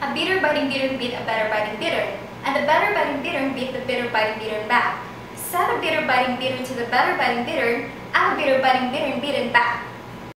A bitter biting bittern beat a better biting bittern, and the better biting bittern beat the bitter biting bittern back. Said a bitter biting bittern to the better biting bittern, and the bitter biting bittern.